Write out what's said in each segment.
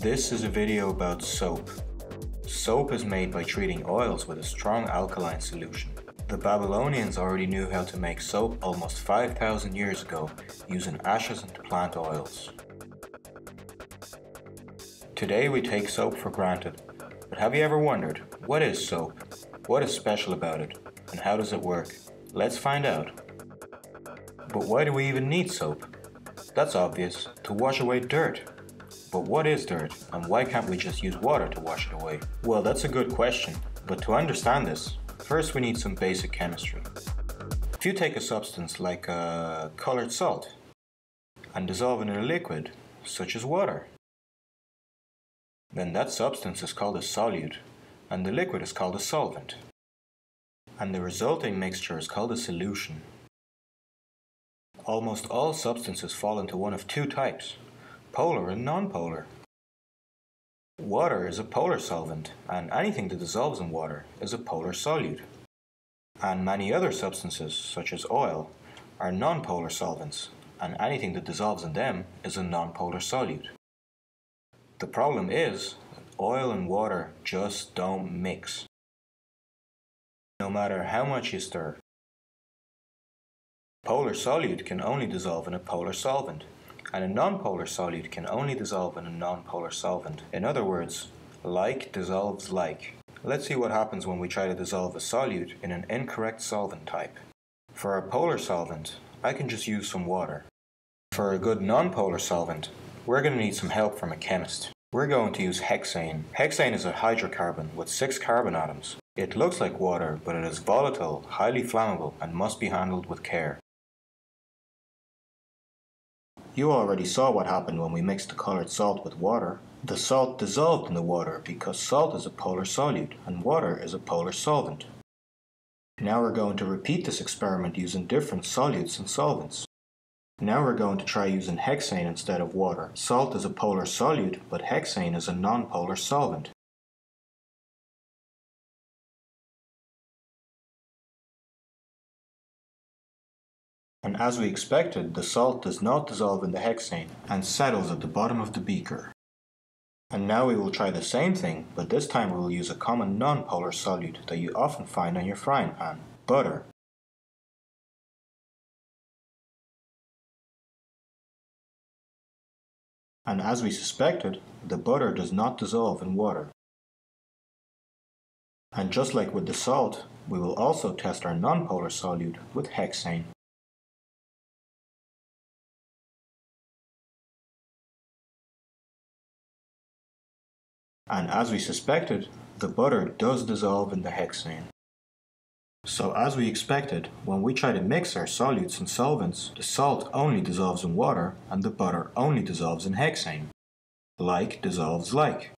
This is a video about soap. Soap is made by treating oils with a strong alkaline solution. The Babylonians already knew how to make soap almost 5,000 years ago using ashes and plant oils. Today we take soap for granted, but have you ever wondered, what is soap? What is special about it? And how does it work? Let's find out. But why do we even need soap? That's obvious, to wash away dirt. But what is dirt, and why can't we just use water to wash it away? Well, that's a good question, but to understand this, first we need some basic chemistry. If you take a substance like a colored salt and dissolve it in a liquid, such as water, then that substance is called a solute, and the liquid is called a solvent. And the resulting mixture is called a solution. Almost all substances fall into one of two types, polar and nonpolar. Water is a polar solvent, and anything that dissolves in water is a polar solute. And many other substances, such as oil, are nonpolar solvents, and anything that dissolves in them is a nonpolar solute. The problem is that oil and water just don't mix. No matter how much you stir. Polar solute can only dissolve in a polar solvent, and a nonpolar solute can only dissolve in a nonpolar solvent. In other words, like dissolves like. Let's see what happens when we try to dissolve a solute in an incorrect solvent type. For a polar solvent, I can just use some water. For a good nonpolar solvent, we're going to need some help from a chemist. We're going to use hexane. Hexane is a hydrocarbon with six carbon atoms. It looks like water, but it is volatile, highly flammable, and must be handled with care. You already saw what happened when we mixed the colored salt with water. The salt dissolved in the water because salt is a polar solute and water is a polar solvent. Now we're going to repeat this experiment using different solutes and solvents. Now we're going to try using hexane instead of water. Salt is a polar solute, but hexane is a nonpolar solvent. And as we expected, the salt does not dissolve in the hexane and settles at the bottom of the beaker. And now we will try the same thing, but this time we will use a common non-polar solute that you often find on your frying pan, butter. And as we suspected, the butter does not dissolve in water. And just like with the salt, we will also test our non-polar solute with hexane. And as we suspected, the butter does dissolve in the hexane. So as we expected, when we try to mix our solutes and solvents, the salt only dissolves in water and the butter only dissolves in hexane. Like dissolves like.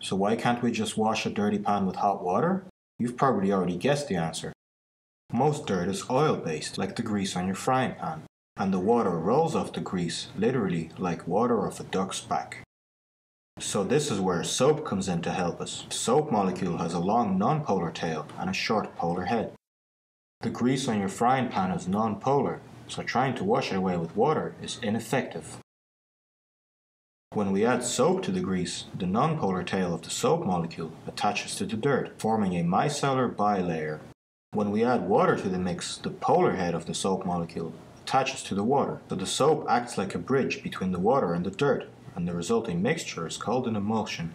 So why can't we just wash a dirty pan with hot water? You've probably already guessed the answer. Most dirt is oil based, like the grease on your frying pan, and the water rolls off the grease, literally like water off a duck's back. So this is where soap comes in to help us. Soap molecule has a long non-polar tail and a short polar head. The grease on your frying pan is non-polar, so trying to wash it away with water is ineffective. When we add soap to the grease, the non-polar tail of the soap molecule attaches to the dirt, forming a micellar bilayer. When we add water to the mix, the polar head of the soap molecule attaches to the water, so the soap acts like a bridge between the water and the dirt, and the resulting mixture is called an emulsion.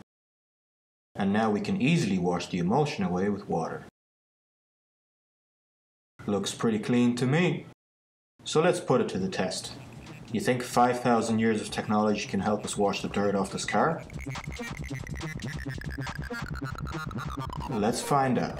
And now we can easily wash the emulsion away with water. Looks pretty clean to me. So let's put it to the test. You think 5,000 years of technology can help us wash the dirt off this car? Let's find out.